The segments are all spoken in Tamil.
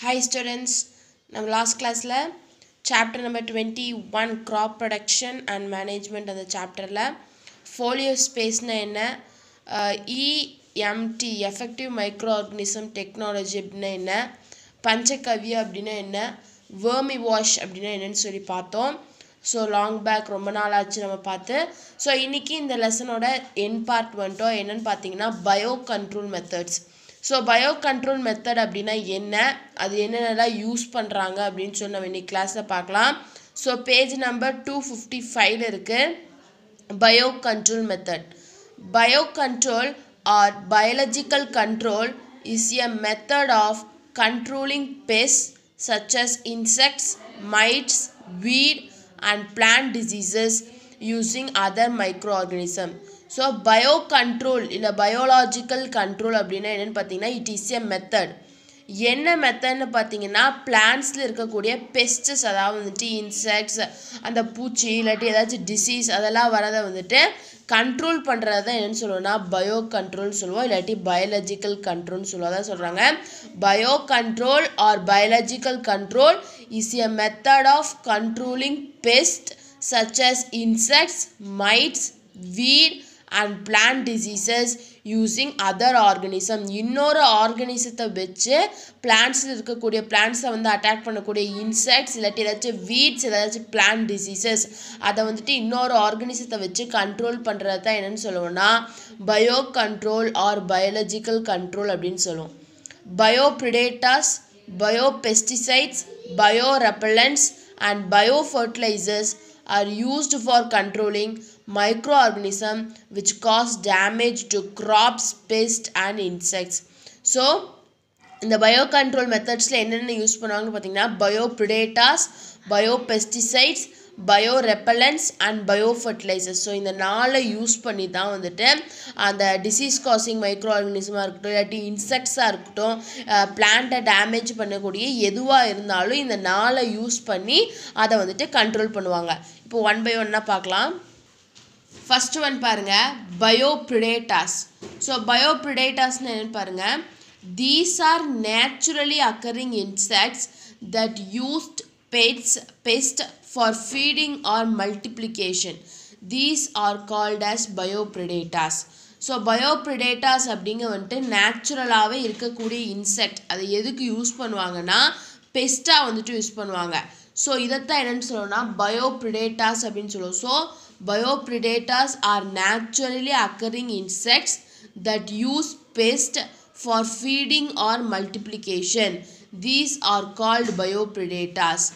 ஹாய் ஸ்டூடெண்ட்ஸ் நம்ம லாஸ்ட் கிளாஸில் chapter number twenty one crop production and management அந்த சாப்டரில் ஃபோலியோ ஸ்பேஸ்னால் என்ன? EMT effective micro organism technology அப்படின்னா என்ன? பஞ்சகவ்யா அப்படின்னா என்ன? வேர்மி வாஷ் அப்படின்னா என்னன்னு சொல்லி பார்த்தோம். ஸோ லாங் பேக் ரொம்ப நாள் ஆச்சு நம்ம பார்த்து. ஸோ இன்றைக்கி இந்த லெசனோட என் பார்ட் வந்துட்டோம். என்னன்னு பார்த்தீங்கன்னா bio control methods so bio control method அப்படின்னா என்ன? அது என்னென்னலாம் யூஸ் பண்ணுறாங்க அப்படின்னு சொல்லி நம்ம இன்றைக்கி கிளாஸில் பார்க்கலாம். So page number two fifty ஃபைவ்ல இருக்குது bio control method bio control or biological control is a method of controlling pests such as insects, mites, weed and plant diseases using other microorganism. So bio control இல்லை பயோலாஜிக்கல் கண்ட்ரோல் அப்படின்னா என்னென்னு பார்த்தீங்கன்னா இட் இஸ் எ மெத்தட் என்ன மெத்தட்னு பார்த்தீங்கன்னா பிளான்ஸில் இருக்கக்கூடிய பெஸ்டஸ் அதாவது வந்துட்டு இன்செக்ட்ஸ் அந்த பூச்சி இல்லாட்டி ஏதாச்சும் டிசீஸ் அதெல்லாம் வரதை வந்துட்டு கண்ட்ரோல் பண்ணுறது தான் என்னென்னு சொல்லுவோம்னா பயோ கண்ட்ரோல்னு சொல்லுவோம். இல்லாட்டி பயாலஜிக்கல் கண்ட்ரோல்னு சொல்லுவோம் அதான் சொல்கிறாங்க bio control or biological control is a method of controlling pest such as insects mites weed and plant diseases using other organism இன்னொரு ஆர்கனிசத்தை வச்சு பிளான்ட்ஸில் இருக்கக்கூடிய பிளான்ட்ஸை வந்து அட்டாக் பண்ணக்கூடிய இன்செக்ட்ஸ் இல்லாட்டி ஏதாச்சும் வீட்ஸ் ஏதாச்சும் பிளான்ட் டிசீசஸ் அதை வந்துட்டு இன்னொரு ஆர்கனிசத்தை வச்சு கண்ட்ரோல் பண்ணுறது தான் என்னென்னு சொல்லுவோம்னா bio control or biological control அப்படின்னு சொல்லுவோம். Bio predators bio pesticides bio repellents and bio fertilizers are used for controlling microorganism which cause damage to crops, pests and insects. So, இந்த பயோ கண்ட்ரோல் மெத்தட்ஸில் என்னென்ன யூஸ் பண்ணுவாங்கன்னு பார்த்தீங்கன்னா bio predators bio pesticides bio repellents and bio fertilizers so இந்த நாளை யூஸ் பண்ணி தான் வந்துட்டு அந்த டிசீஸ் காசிங் மைக்ரோ ஆர்கனிசமாக இருக்கட்டும் இல்லாட்டி இன்செக்ட்ஸாக இருக்கட்டும் பிளான்ட்டை டேமேஜ் பண்ணக்கூடிய எதுவாக இருந்தாலும் இந்த நாளை யூஸ் பண்ணி அதை வந்துட்டு கண்ட்ரோல் பண்ணுவாங்க. இப்போ ஒன் பை ஒன்னாக பார்க்கலாம். ஃபஸ்ட்டு ஒன் பாருங்கள் பயோப்ரிடேட்டாஸ் ஸோ பயோ ப்ரிடேட்டாஸ்னு என்னென்னு பாருங்கள் these are naturally occurring insects that used pets pest for feeding or multiplication these are called as biopredators so biopredators அப்படிங்க வந்துட்டு நேச்சுரலாகவே இருக்கக்கூடிய இன்செக்ட் அதை எதுக்கு யூஸ் பண்ணுவாங்கன்னா பெஸ்ட்டாக வந்துட்டு யூஸ் பண்ணுவாங்க. ஸோ இதைத்தான் என்னென்னு சொல்லணும்னா பயோப்ரிடேட்டாஸ் அப்படின்னு சொல்லுவோம். So biopredators are naturally occurring insects that use pest for feeding or multiplication these are called biopredators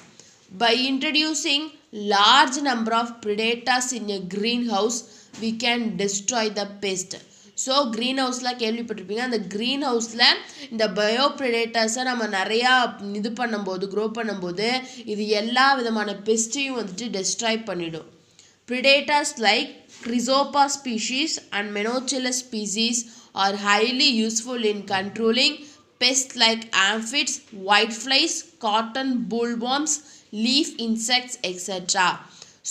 By introducing large number of predators in a greenhouse, we can destroy the pest. So green ஹவுஸில் கேள்விப்பட்டிருப்பீங்க. அந்த க்ரீன் ஹவுஸில் இந்த பயோ ப்ரிடேட்டர்ஸை நம்ம நிறையா இது பண்ணும்போது க்ரோ பண்ணும்போது இது எல்லா விதமான பெஸ்ட்டையும் வந்துட்டு டெஸ்ட்ராய் பண்ணிடும். predators like Chrysopa species and Menochilus species are highly useful in controlling pest like aphids white flies cotton bollworms leaf insects extra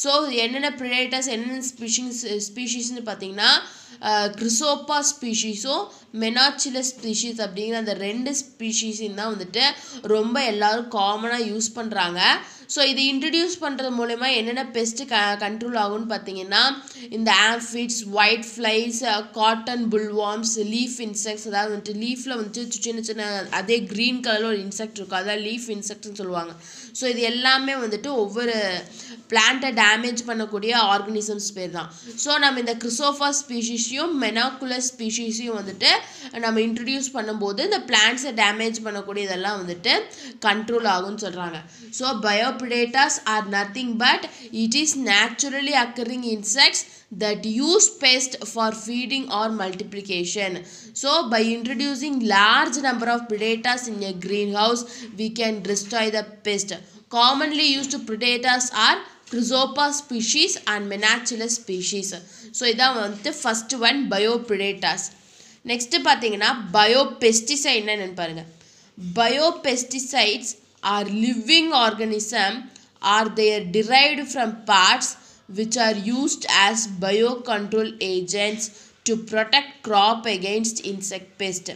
so என்னென்ன ப்ரிடேட்டர்ஸ் என்னென்ன ஸ்பீஷிஸ் ஸ்பீஷீஸ்னு பார்த்தீங்கன்னா கிறிசோப்பா ஸ்பீஷீஸும் மெனாச்சிலஸ் ஸ்பீஷீஸ் அப்படிங்கிற அந்த ரெண்டு ஸ்பீஷீஸையும் தான் வந்துட்டு ரொம்ப எல்லோரும் காமனாக யூஸ் பண்ணுறாங்க ஸோ இதை இன்ட்ரடியூஸ் பண்ணுறது மூலயமா என்னென்ன பெஸ்ட்டு க கண்ட்ரோல் ஆகும்னு பார்த்தீங்கன்னா இந்த aphids white flies cotton bollworms leaf insects அதாவது வந்துட்டு லீஃபில் வந்துட்டு சின்ன சின்ன அதே க்ரீன் கலரில் ஒரு இன்செக்ட் இருக்கும். அதான் லீஃப் இன்செக்ட்னு சொல்லுவாங்க. ஸோ இது எல்லாமே வந்துட்டு ஒவ்வொரு பிளான்ட்டை டேமேஜ் பண்ணக்கூடிய ஆர்கனிசம்ஸ் பேர் தான் ஸோ நம்ம இந்த கிறிசோஃபா ஸ்பீஷீஸையும் மெனாக்குலர் ஸ்பீஷீஸையும் வந்துட்டு நம்ம இன்ட்ரடியூஸ் பண்ணும்போது இந்த பிளான்ட்ஸை டேமேஜ் பண்ணக்கூடிய இதெல்லாம் வந்துட்டு கண்ட்ரோல் ஆகும்னு சொல்கிறாங்க so biopredators are nothing but it is naturally occurring insects that use pest for feeding or multiplication. So by introducing large number of predators in a greenhouse, we can destroy the pest. Commonly used predators are Chrysopa species and Menachilus species. So இதான் வந்துட்டு first one bio predators next பார்த்தீங்கன்னா பயோ பெஸ்டிசைட்னா என்னென்னு பாருங்கள் bio pesticides are living organism or their derived from parts which are used as biocontrol agents to protect crop against insect pest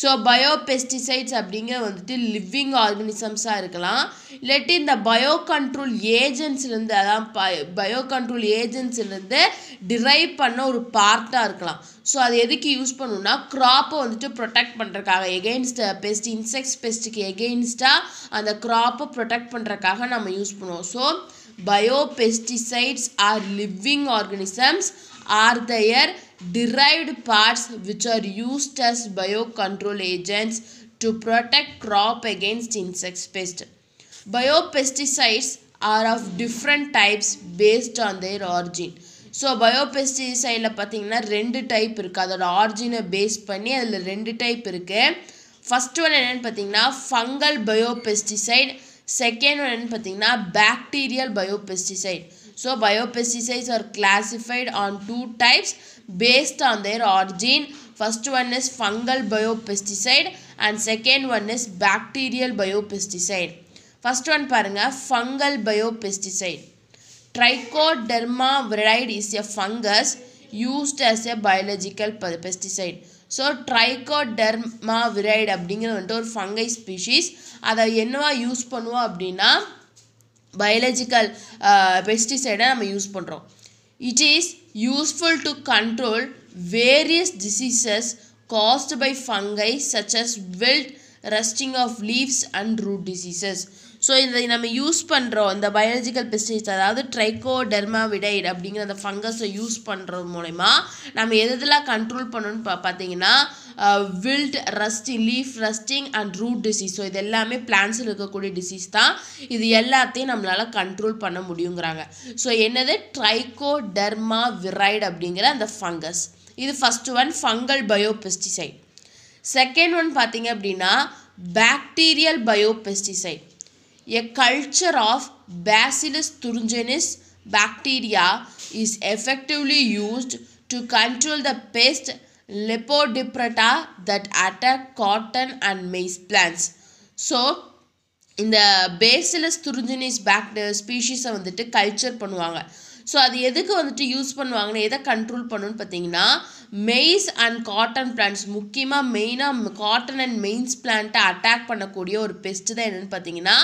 So biopesticides அப்படிங்கிற வந்துட்டு லிவிங் ஆர்கனிசம்ஸாக இருக்கலாம். இல்லாட்டி இந்த பயோ கண்ட்ரோல் ஏஜென்ட்ஸ்லேருந்து அதான் பயோ கண்ட்ரோல் ஏஜென்ட்ஸ்லேருந்து டிரைவ் பண்ண ஒரு பார்ட்டாக இருக்கலாம். ஸோ அது எதுக்கு யூஸ் பண்ணணும்னா க்ராப்பை வந்துட்டு ப்ரொடெக்ட் பண்ணுறக்காக எகெயின்ஸ்ட் பெஸ்ட் இன்செக்ட்ஸ் பெஸ்ட்டுக்கு எகெயின்ஸ்டாக அந்த க்ராப்பை ப்ரொடெக்ட் பண்ணுறக்காக நம்ம யூஸ் பண்ணுவோம். So biopesticides are living organisms are their derived parts which are used as biocontrol agents to protect crop against insect pest. Biopesticides are of different types based on their origin. So பயோபெஸ்டிசைடில் பார்த்தீங்கன்னா ரெண்டு டைப் இருக்குது அதோட ஆரிஜினை பேஸ் பண்ணி அதில் ரெண்டு டைப் இருக்குது ஃபஸ்ட் ஒன் என்னென்னு பார்த்தீங்கன்னா ஃபங்கல் பயோபெஸ்டிசைட் செகண்ட் ஒன் என்னென்னு பார்த்தீங்கன்னா bacterial biopesticide So biopesticides are classified on two types Based on their origin. First one is fungal biopesticide and second one is bacterial biopesticide. First one பாருங்க fungal biopesticide. Trichoderma viride is a fungus used as a biological pesticide. So Trichoderma viride அப்படிங்கிறது வந்துட்டு ஒரு ஃபங்கை ஸ்பீஷீஸ் அதை என்னவா யூஸ் பண்ணுவோம் அப்படின்னா பயாலஜிக்கல் பெஸ்டிசைடை நம்ம யூஸ் பண்ணுறோம் it is useful to control various diseases caused by fungi such as wilt, rusting of leaves and root diseases so இதை நம்ம யூஸ் பண்ணுறோம் இந்த பயாலஜிக்கல் பெஸ்டிசைட்ஸ் அதாவது ட்ரைகோடெர்மாவிடைட் அப்படிங்கிற அந்த ஃபங்கஸை யூஸ் பண்ணுறது மூலயமா நம்ம எது எதெல்லாம் கண்ட்ரோல் பண்ணணும்னு பா பார்த்தீங்கன்னா wilt rusting leaf rusting and root disease so இது எல்லாமே பிளான்ஸில் இருக்கக்கூடிய டிசீஸ் தான். இது எல்லாத்தையும் நம்மளால் கண்ட்ரோல் பண்ண முடியுங்கிறாங்க. ஸோ என்னது? ட்ரைகோடெர்மா விரைட் அப்படிங்கிற அந்த ஃபங்கஸ் இது first one fungal biopesticide second one பார்த்தீங்க அப்படின்னா bacterial biopesticide a culture of Bacillus thuringiensis bacteria is effectively used to control the pest lepidoptera that attack cotton and maize plants so இந்த பேசிலஸ் துருஞ்சினிஸ் பேக்ட ஸ்பீஷீஸை வந்துட்டு கல்ச்சர் பண்ணுவாங்க. ஸோ அது எதுக்கு வந்துட்டு யூஸ் பண்ணுவாங்கன்னு எதை கண்ட்ரோல் பண்ணுன்னு பார்த்தீங்கன்னா மெய்ஸ் அண்ட் காட்டன் பிளான்ட்ஸ் முக்கியமாக மெயினாக காட்டன் அண்ட் மெயின்ஸ் பிளான்ட்டை அட்டாக் பண்ணக்கூடிய ஒரு பெஸ்ட் தான் என்னென்னு பார்த்தீங்கன்னா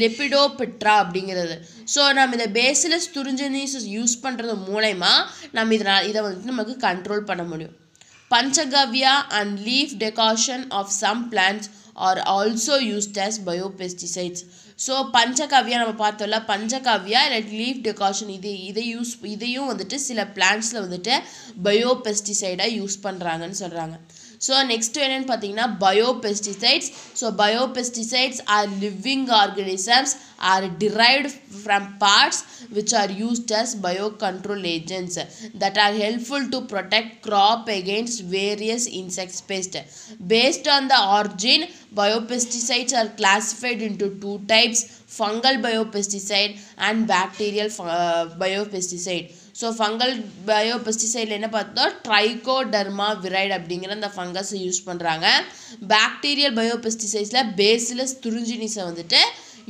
லெப்பிடோபிட்ரா அப்படிங்கிறது. ஸோ நம்ம இந்த பேசிலஸ் துருஞ்சனிஸ் யூஸ் பண்ணுறது மூலயமா நம்ம இதனால் இதை வந்துட்டு நமக்கு கண்ட்ரோல் பண்ண முடியும். Panchagavya and leaf decoction of some plants are also used as biopesticides so panchagavya நம்ம பார்த்தோம்ல பஞ்சகாவியா இல்லாட்டி லீஃப் டெகாஷன் இது இதை யூஸ் இதையும் வந்துட்டு சில பிளான்ட்ஸில் வந்துட்டு பயோபெஸ்டிசைடாக யூஸ் பண்ணுறாங்கன்னு சொல்கிறாங்க ஸோ நெக்ஸ்ட் என்னென்னு பார்த்தீங்கன்னா biopesticides so biopesticides are living organisms or derived from parts which are used as biocontrol agents that are helpful to protect crop against various insect pests. Based on the origin, biopesticides are classified into two types fungal biopesticide and bacterial uh, biopesticide. So fungal பயோபெஸ்டிசைடில் என்ன பார்த்தோம்? ட்ரைகோடர்மா விரைட் அப்படிங்கிற அந்த ஃபங்கஸை யூஸ் பண்ணுறாங்க பாக்டீரியல் பயோபெஸ்டிசைட்ஸில் பேசிலஸ் துருஞ்சினிஸை வந்துட்டு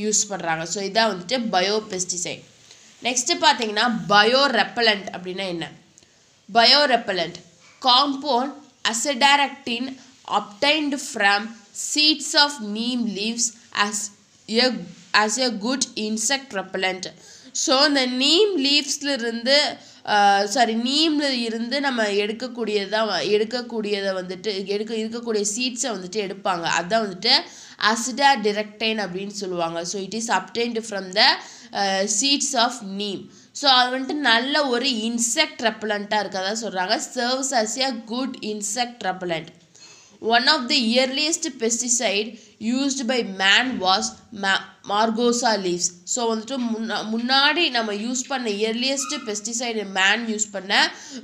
யூஸ் பண்ணுறாங்க ஸோ இதான் வந்துட்டு பயோபெஸ்டிசைட் நெக்ஸ்ட்டு பார்த்தீங்கன்னா பயோ ரெப்பலண்ட் அப்படின்னா என்ன? Bio repellent compound azadirachtin obtained from seeds of neem leaves as a as a good insect repellent. So இந்த நீம் லீவ்ஸில் இருந்து uh, சாரி நீமில் இருந்து நம்ம எடுக்கக்கூடியதான் எடுக்கக்கூடியதை வந்துட்டு எடுக்க இருக்கக்கூடிய சீட்ஸை வந்துட்டு எடுப்பாங்க. அதுதான் வந்துட்டு அசிடா டிரெக்டைன் அப்படின்னு சொல்லுவாங்க. So it is obtained from the seeds of neem so அது வந்துட்டு நல்ல ஒரு இன்செக்ட் ரெப்பலண்ட்டாக இருக்கதா சொல்கிறாங்க serves as a good insect repellent one of the earliest pesticide used by man was margosa leaves so வந்துட்டு முன்னா முன்னாடி நம்ம யூஸ் பண்ண இயர்லியஸ்ட் பெஸ்டிசைடு மேன் யூஸ் பண்ண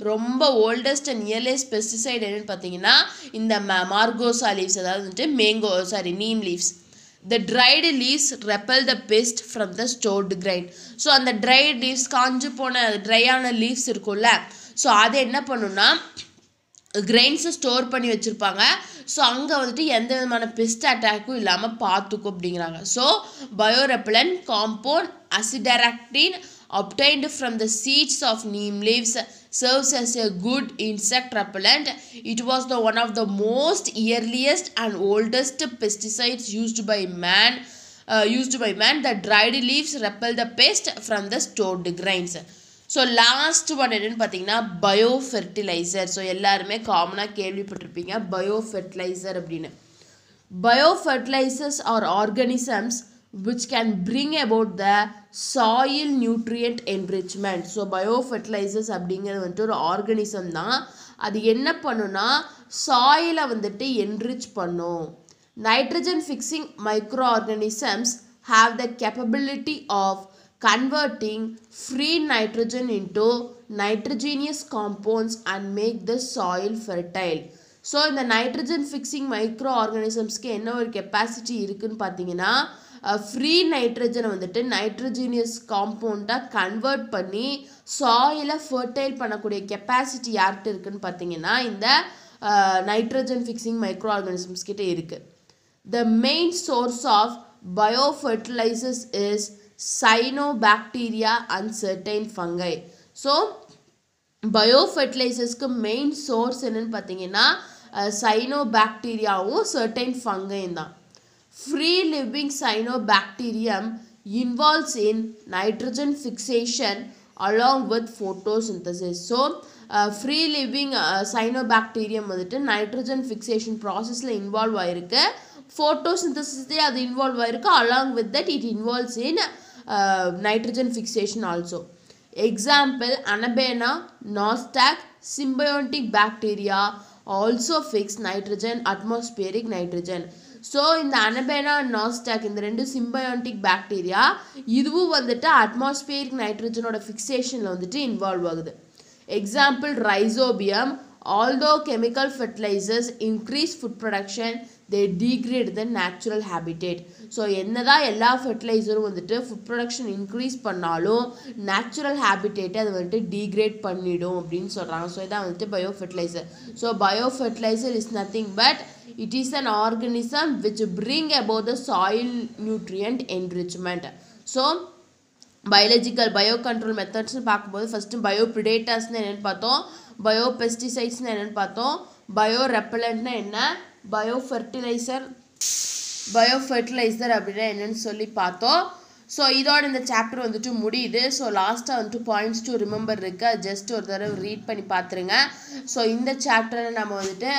ரொம்ப ஓல்டஸ்ட் அண்ட் இயர்லியஸ்ட் பெஸ்டிசைடு என்னென்னு பார்த்தீங்கன்னா இந்த மார்கோசா லீவ்ஸ் அதாவது வந்துட்டு mango sorry neem leaves the dried leaves repel the pest from the stored grain so அந்த ட்ரைடு லீவ்ஸ் காஞ்சு போன ட்ரையான லீவ்ஸ் இருக்கும்ல. ஸோ அது என்ன பண்ணுன்னா கிரெயின்ஸை ஸ்டோர் பண்ணி வச்சுருப்பாங்க ஸோ அங்கே வந்துட்டு எந்த விதமான பெஸ்ட் அட்டாக்கும் இல்லாமல் பார்த்துக்கும் அப்படிங்கிறாங்க so biorepellent compound azadirachtin obtained from the seeds of neem leaves serves as a good insect repellent. It was the one of the most earliest and oldest pesticides used by man. Uh, used by man. The dried leaves repel the pest from the stored grains. So last one என்னென்னு பார்த்தீங்கன்னா பயோ ஃபெர்டிலைசர் ஸோ எல்லாருமே காமனாக கேள்விப்பட்டிருப்பீங்க பயோ ஃபெர்டிலைசர் அப்படின்னு. Bio fertilizers are organisms which can bring about the soil nutrient enrichment. So bio fertilizers அப்படிங்கிறது வந்துட்டு ஒரு ஆர்கனிசம் தான். அது என்ன பண்ணுன்னா சாயிலை வந்துட்டு என்ரிச் பண்ணும். Nitrogen fixing micro organisms have the capability of converting free nitrogen into nitrogenous compounds and make the soil fertile. So இந்த நைட்ரஜன் ஃபிக்ஸிங் மைக்ரோ ஆர்கானிசம்ஸ்க்கு என்ன ஒரு கெப்பாசிட்டி இருக்குன்னு பார்த்தீங்கன்னா ஃப்ரீ நைட்ரஜனை வந்துட்டு நைட்ரஜீனியஸ் காம்பவுண்டாக கன்வெர்ட் பண்ணி சாயிலை ஃபர்டைல் பண்ணக்கூடிய கெப்பாசிட்டி யார்கிட்ட இருக்குன்னு பார்த்தீங்கன்னா இந்த நைட்ரஜன் ஃபிக்ஸிங் மைக்ரோ ஆர்கானிசம்ஸ் கிட்டே இருக்குது the main source of bio of is cyanobacteria and certain fungi so bio ஃபெர்டிலைசர்ஸ்க்கு main source என்னன்னு பார்த்தீங்கன்னா சைனோபாக்டீரியாவும் சர்டைன் ஃபங்கையும் தான். Free living cyanobacterium involves in nitrogen fixation along with photosynthesis so free living cyanobacterium வந்துட்டு நைட்ரஜன் ஃபிக்சேஷன் ப்ராசஸில் இன்வால்வ் ஆயிருக்கு. ஃபோட்டோசிந்தசிஸ்லேயே அது இன்வால்வ் ஆயிருக்கு. Along with that it involves in nitrogen fixation also example Anabaena Nostoc symbiotic bacteria also fix nitrogen atmospheric nitrogen so இந்த அனபேனா நாஸ்டாக் இந்த ரெண்டு சிம்பயோட்டிக் பாக்டீரியா இதுவும் வந்துட்டு அட்மாஸ்பியரிக் நைட்ரஜனோட ஃபிக்சேஷனில் வந்துட்டு இன்வால்வ் ஆகுது example rhizobium although chemical fertilizers increase food production they degrade the natural habitat so என்னதான் எல்லா ஃபெர்டிலைசரும் வந்துட்டு ஃபுட் ப்ரொடக்ஷன் இன்க்ரீஸ் பண்ணாலும் நேச்சுரல் ஹேபிட்டேட்டை அது வந்துட்டு டீக்ரேட் பண்ணிடும் அப்படின்னு சொல்கிறாங்க ஸோ இதான் வந்துட்டு bio fertilizer so bio fertilizer is nothing but it is an organism which bring about the soil nutrient enrichment so biological bio control மெத்தட்ஸ்னு பார்க்கும்போது ஃபஸ்ட்டு பயோ ப்ரிடேட்டர்ஸ்னு என்னென்னு பார்த்தோம். பயோ பெஸ்டிசைட்ஸ்னு என்னென்னு பார்த்தோம். பயோ ரெப்பலண்ட்னா என்ன? பயோ ஃபெர்டிலைசர் பயோ ஃபெர்டிலைசர் அப்படின்னா என்னன்னு சொல்லி பார்த்தோம். ஸோ இதோட இந்த சாப்டர் வந்துட்டு முடியுது. ஸோ லாஸ்ட்டாக வந்துட்டு பாயிண்ட்ஸ் டு ரிமெம்பர் இருக்கு. அது ஜஸ்ட் ஒரு தடவை ரீட் பண்ணி பார்த்துருங்க. ஸோ இந்த சாப்டரில் நம்ம வந்துட்டு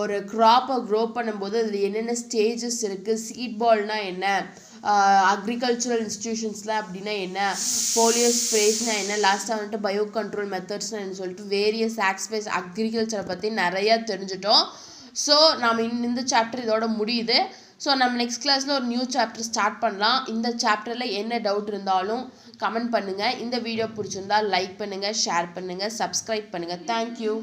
ஒரு க்ராப்பை க்ரோ பண்ணும்போது அதில் என்னென்ன ஸ்டேஜஸ் இருக்குது சீட் பால்னால் என்ன? அக்ரிகல்ச்சரல் இன்ஸ்டிடியூஷன்ஸில் அப்படின்னா என்ன? போலியோ ஸ்ப்ரேஸ்னா என்ன? லாஸ்ட்டாக வந்துட்டு பயோ கண்ட்ரோல் மெத்தட்ஸ்னு என்ன சொல்லிட்டு வேரியஸ் ஆக்ஸ்பேஸ் அக்ரிகல்ச்சரை பற்றி நிறையா தெரிஞ்சிட்டோம். ஸோ நாம் இந்த சாப்டர் இதோட முடியுது. ஸோ நம்ம நெக்ஸ்ட் கிளாஸில் ஒரு நியூ சாப்டர் ஸ்டார்ட் பண்ணலாம். இந்த சாப்டரில் என்ன டவுட் இருந்தாலும் கமெண்ட் பண்ணுங்கள் இந்த வீடியோ பிடிச்சிருந்தா லைக் பண்ணுங்கள் ஷேர் பண்ணுங்கள் சப்ஸ்கிரைப் பண்ணுங்கள் தேங்க்யூ